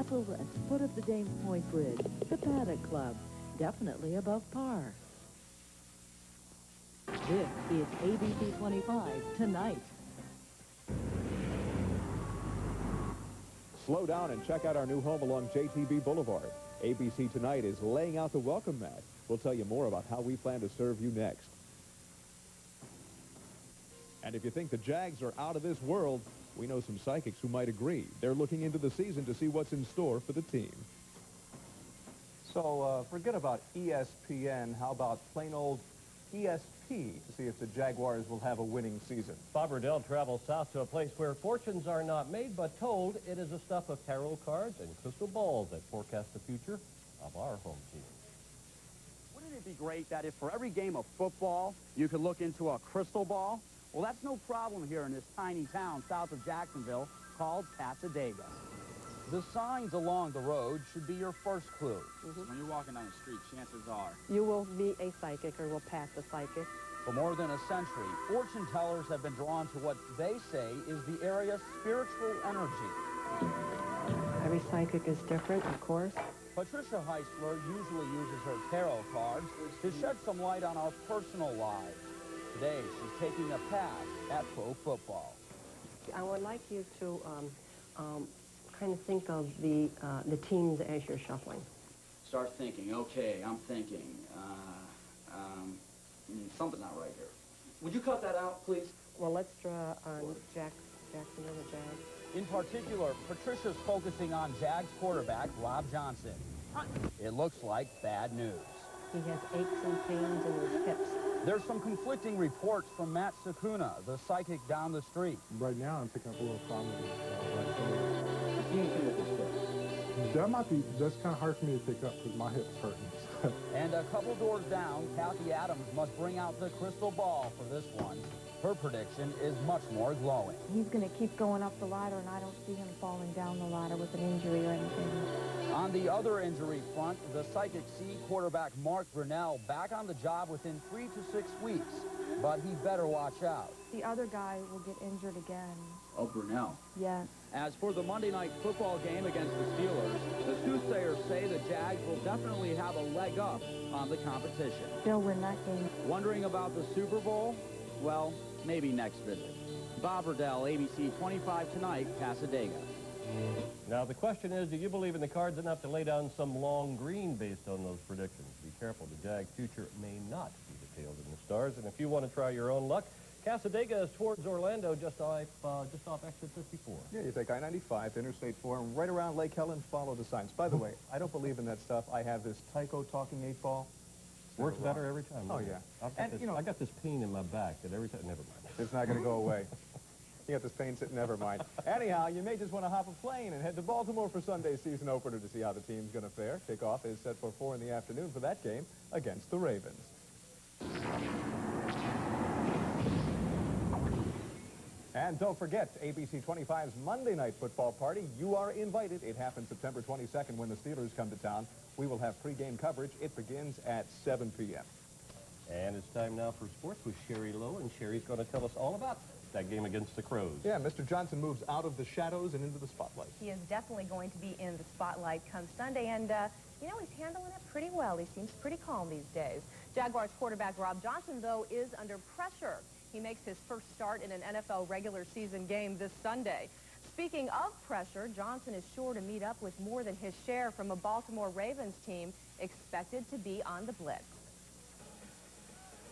At the foot of the Dames Point Bridge, the Paddock Club, definitely above par. This is ABC 25 tonight. Slow down and check out our new home along JTB Boulevard. ABC Tonight is laying out the welcome mat. We'll tell you more about how we plan to serve you next. And if you think the Jags are out of this world, we know some psychics who might agree. They're looking into the season to see what's in store for the team. So uh, forget about ESPN. How about plain old ESP to see if the Jaguars will have a winning season? Bob Riddell travels south to a place where fortunes are not made but told. It is a stuff of tarot cards and crystal balls that forecast the future of our home team. Wouldn't it be great that if for every game of football you could look into a crystal ball? Well, that's no problem here in this tiny town south of Jacksonville called Cassadaga. The signs along the road should be your first clue. Mm-hmm. When you're walking down the street, chances are You will meet a psychic or will pass a psychic. For more than a century, fortune tellers have been drawn to what they say is the area's spiritual energy. Every psychic is different, of course. Patricia Heisler usually uses her tarot cards to shed some light on our personal lives. Today, she's taking a pass at pro football. I would like you to um, um, kind of think of the, uh, the teams as you're shuffling. start thinking. Okay, I'm thinking. Uh, um, mm, something's not right here. Would you cut that out, please? Well, let's draw on Jack, Jacksonville, the Jags. In particular, Patricia's focusing on Jags quarterback Rob Johnson. It looks like bad news. He has aches and pains in his hips. There's some conflicting reports from Matt Sakuna, the psychic down the street. Right now, I'm picking up a little problem with uh, right shoulder. Anything with this hip? That might be, that's kind of hard for me to pick up because my hip's hurting. And a couple doors down, Kathy Adams must bring out the crystal ball for this one. Her prediction is much more glowing. He's going to keep going up the ladder, and I don't see him falling down the ladder with an injury or anything. On the other injury front, the Psychic C quarterback Mark Brunell back on the job within three to six weeks. But he better watch out. The other guy will get injured again. Oh, Brunell. Yes. As for the Monday night football game against the Steelers, the soothsayers say the Jags will definitely have a leg up on the competition. They'll win that game. Wondering about the Super Bowl? Well, maybe next visit. Bob Riddell, ABC 25 Tonight, Cassadaga. Now, the question is, do you believe in the cards enough to lay down some long green based on those predictions? Be careful, the Jag future may not be detailed in the stars. And if you want to try your own luck, Cassadaga is towards Orlando, just off, uh, just off exit 54. Yeah, you take I-95 to Interstate 4 and right around Lake Helen, follow the signs. By the way, I don't believe in that stuff. I have this Tyco talking eight ball. Works better every time. Oh, yeah. I've got And, this, you know- I got this pain in my back that every time, never mind. It's not going to go away. You got this pain sitting, never mind. Anyhow, you may just want to hop a plane and head to Baltimore for Sunday's season opener to see how the team's going to fare. Kickoff is set for 4 in the afternoon for that game against the Ravens. And don't forget, ABC 25's Monday Night Football Party. You are invited. It happens September 22nd when the Steelers come to town. We will have pregame coverage. It begins at 7 p.m. And it's time now for sports with Sherry Lowe, and Sherry's going to tell us all about that game against the Crows. Yeah, Mr. Johnson moves out of the shadows and into the spotlight. He is definitely going to be in the spotlight come Sunday, and, uh, you know, he's handling it pretty well. He seems pretty calm these days. Jaguars quarterback Rob Johnson, though, is under pressure. He makes his first start in an NFL regular season game this Sunday. Speaking of pressure, Johnson is sure to meet up with more than his share from a Baltimore Ravens team expected to be on the blitz.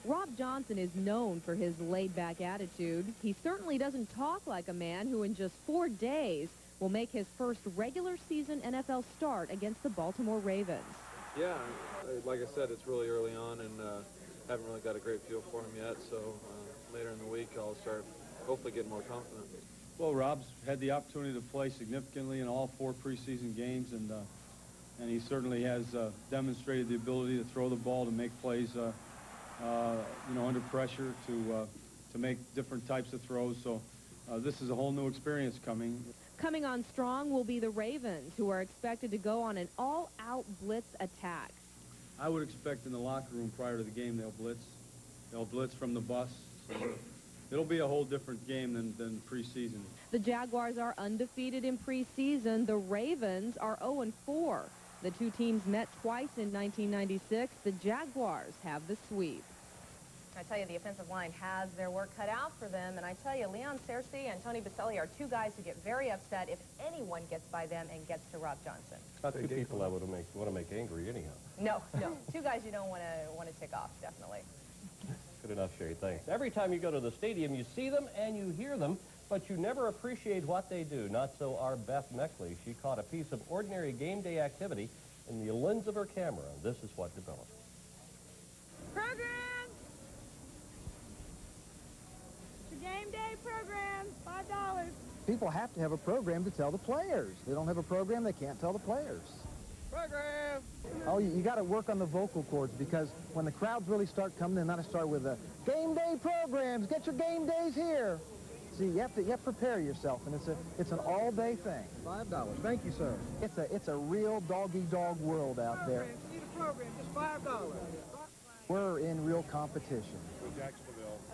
Rob Johnson is known for his laid-back attitude. He certainly doesn't talk like a man who in just four days will make his first regular season NFL start against the Baltimore Ravens. Yeah, like I said, it's really early on, and uh, haven't really got a great feel for him yet. So uh, later in the week, I'll start hopefully getting more confident. Well, Rob's had the opportunity to play significantly in all four preseason games, and uh, and he certainly has uh, demonstrated the ability to throw the ball, to make plays, uh, uh, you know, under pressure, to uh, to make different types of throws. So uh, this is a whole new experience coming. Coming on strong will be the Ravens, who are expected to go on an all-out blitz attack. I would expect in the locker room prior to the game they'll blitz. They'll blitz from the bus. So it'll be a whole different game than, than preseason. The Jaguars are undefeated in preseason. The Ravens are 0-4. The two teams met twice in 1996. The Jaguars have the sweep. I tell you, the offensive line has their work cut out for them. And I tell you, Leon Searcy and Tony Boselli are two guys who get very upset if anyone gets by them and gets to Rob Johnson. About two people I would make, want to make angry anyhow. No, no. two guys you don't want to want to tick off, definitely. Good enough, Sherry. Thanks. Every time you go to the stadium, you see them and you hear them, but you never appreciate what they do. Not so our Beth Meckley. She caught a piece of ordinary game day activity in the lens of her camera. This is what developed. Program! It's a game day program, $5. People have to have a program to tell the players. They don't have a program, they can't tell the players. Program! Oh, you, you got to work on the vocal cords because when the crowds really start coming in, not to start with the game day programs. Get your game days here. See, you have to you have to prepare yourself, and it's a it's an all day thing. Five dollars. Thank you, sir. It's a it's a real doggy dog world out there. Need a program, just $5. We're in real competition.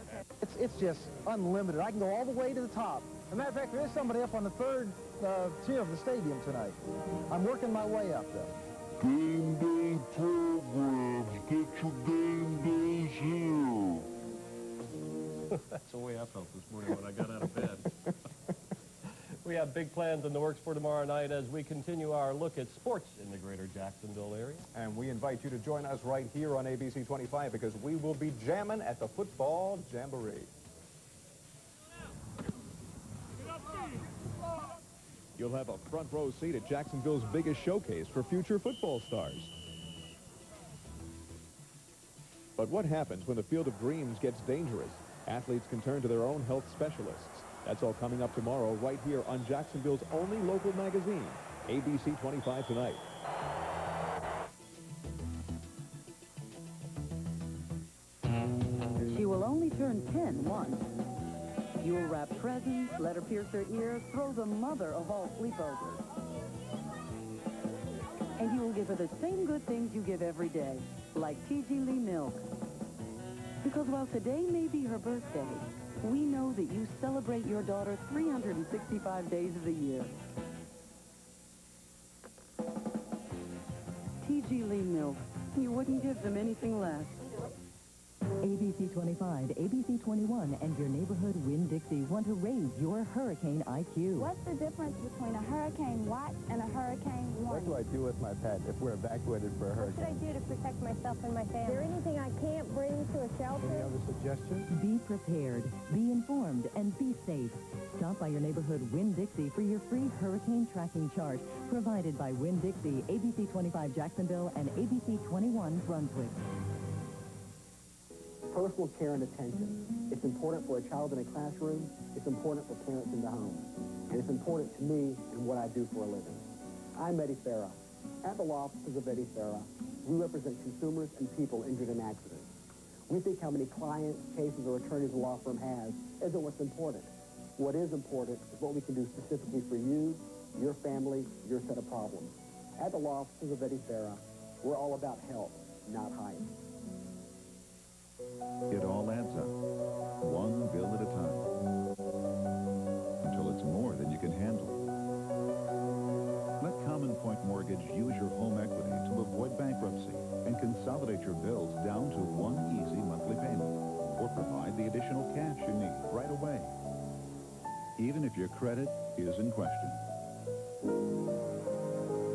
Jacksonville. Okay. It's it's just unlimited. I can go all the way to the top. As a matter of fact, there is somebody up on the third uh, tier of the stadium tonight. I'm working my way up though. Game day programs. Get your game days here. That's the way I felt this morning when I got out of bed. we have big plans in the works for tomorrow night as we continue our look at sports in the greater Jacksonville area. And we invite you to join us right here on ABC 25 because we will be jamming at the Football Jamboree. You'll have a front row seat at Jacksonville's biggest showcase for future football stars. But what happens when the field of dreams gets dangerous? Athletes can turn to their own health specialists. That's all coming up tomorrow right here on Jacksonville's only local magazine, ABC 25 Tonight. She will only turn 10 once. You will wrap presents, let her pierce her ear, throw the mother of all sleepovers. And you will give her the same good things you give every day, like TG Lee milk. Because while today may be her birthday, we know that you celebrate your daughter 365 days of the year. TG Lee milk. You wouldn't give them anything less. ABC 25, ABC 21, and your neighborhood Winn-Dixie want to raise your hurricane IQ. What's the difference between a Hurricane Watch and a Hurricane warning? What do I do with my pet if we're evacuated for a hurricane? What should I do to protect myself and my family? Is there anything I can't bring to a shelter? Any other suggestions? Be prepared, be informed, and be safe. Stop by your neighborhood Winn-Dixie for your free hurricane tracking chart provided by Winn-Dixie, ABC 25 Jacksonville, and ABC 21 Brunswick. Personal care and attention. It's important for a child in a classroom. It's important for parents in the home. And it's important to me and what I do for a living. I'm Eddie Farah. At the law offices of Eddie Farah, we represent consumers and people injured in accidents. We think how many clients, cases, or attorneys a law firm has isn't what's important. What is important is what we can do specifically for you, your family, your set of problems. At the law offices of Eddie Farah, we're all about help, not hype. It all adds up, one bill at a time, until it's more than you can handle. Let Common Point Mortgage use your home equity to avoid bankruptcy and consolidate your bills down to one easy monthly payment, or provide the additional cash you need right away, even if your credit is in question.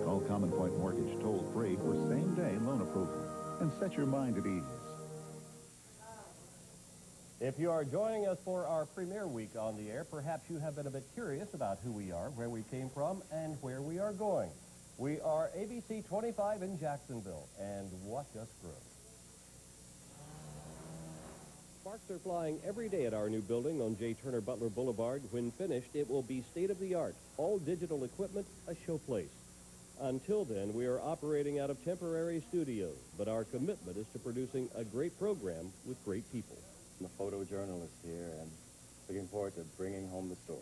Call Common Point Mortgage toll-free for same-day loan approval and set your mind at ease. If you are joining us for our premiere week on the air, perhaps you have been a bit curious about who we are, where we came from, and where we are going. We are ABC 25 in Jacksonville, and watch us grow. Sparks are flying every day at our new building on J. Turner Butler Boulevard. When finished, it will be state-of-the-art, all digital equipment, a showplace. Until then, we are operating out of temporary studios, but our commitment is to producing a great program with great people. I'm a photojournalist here and looking forward to bringing home the story.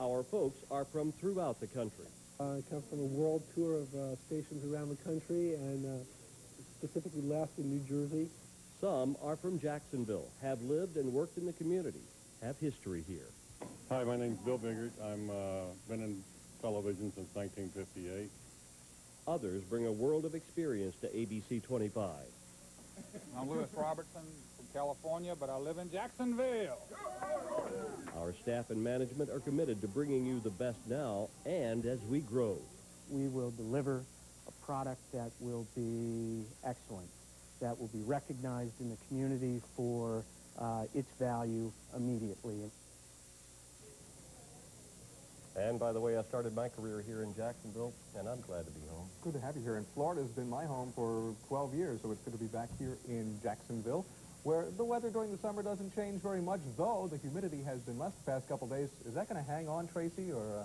Our folks are from throughout the country. Uh, I come from a world tour of uh, stations around the country and uh, specifically last in New Jersey. Some are from Jacksonville, have lived and worked in the community. have history here. Hi, my name's Bill Biggert. I've uh, been in television since 1958. Others bring a world of experience to ABC 25. I'm Lewis Robertson from California, but I live in Jacksonville. Our staff and management are committed to bringing you the best now and as we grow. We will deliver a product that will be excellent, that will be recognized in the community for uh, its value immediately. And by the way, I started my career here in Jacksonville, and I'm glad to be home. Good to have you here. And Florida's been my home for 12 years, so it's good to be back here in Jacksonville, where the weather during the summer doesn't change very much, though the humidity has been less the past couple days. Is that going to hang on, Tracy, or... Uh...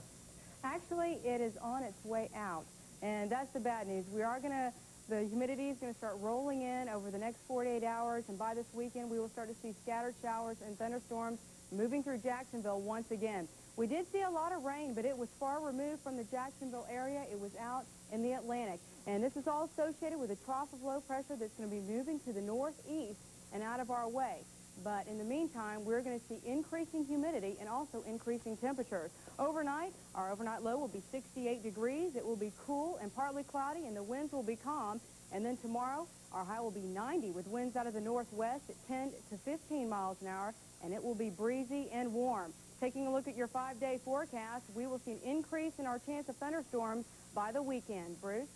Actually, it is on its way out, and that's the bad news. We are going to, the humidity is going to start rolling in over the next 48 hours, and by this weekend, we will start to see scattered showers and thunderstorms moving through Jacksonville once again. We did see a lot of rain, but it was far removed from the Jacksonville area. It was out in the Atlantic. And this is all associated with a trough of low pressure that's going to be moving to the northeast and out of our way. But in the meantime, we're going to see increasing humidity and also increasing temperatures. Overnight, our overnight low will be 68 degrees. It will be cool and partly cloudy, and the winds will be calm. And then tomorrow, our high will be 90 with winds out of the northwest at 10 to 15 miles an hour, and it will be breezy and warm. Taking a look at your five-day forecast, we will see an increase in our chance of thunderstorms by the weekend. Bruce?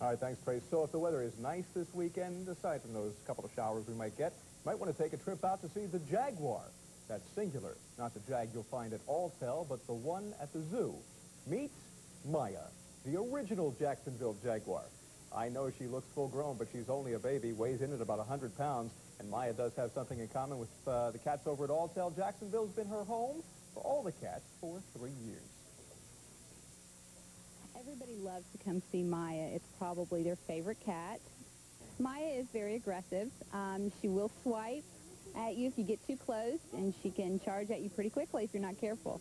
All right, thanks, Trace. So if the weather is nice this weekend, aside from those couple of showers we might get, you might want to take a trip out to see the Jaguar. That's singular, not the Jag you'll find at Alltel, but the one at the zoo. Meet Maya, the original Jacksonville Jaguar. I know she looks full-grown, but she's only a baby, weighs in at about 100 pounds, and Maya does have something in common with uh, the cats over at Alltel. Jacksonville's been her home for all the cats for three years. Everybody loves to come see Maya. It's probably their favorite cat. Maya is very aggressive. Um, she will swipe at you if you get too close, and she can charge at you pretty quickly if you're not careful.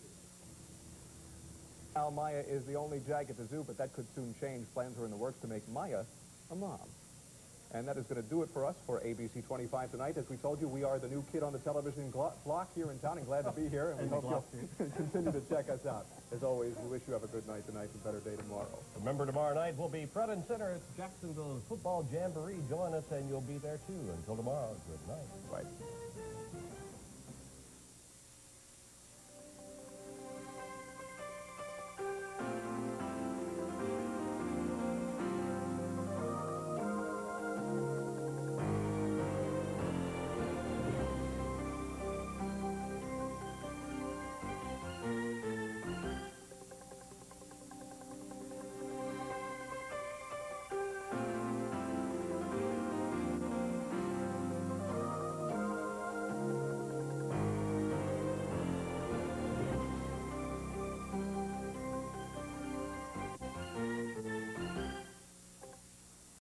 Now, Maya is the only jag at the zoo, but that could soon change. Plans are in the works to make Maya a mom. And that is going to do it for us for ABC 25 tonight. As we told you, we are the new kid on the television block here in town and glad to be here. And we hope you'll continue to check us out. As always, we wish you have a good night tonight and a better day tomorrow. Remember, tomorrow night we'll be front and center at Jacksonville's Football Jamboree. Join us and you'll be there too. Until tomorrow, good night. Right.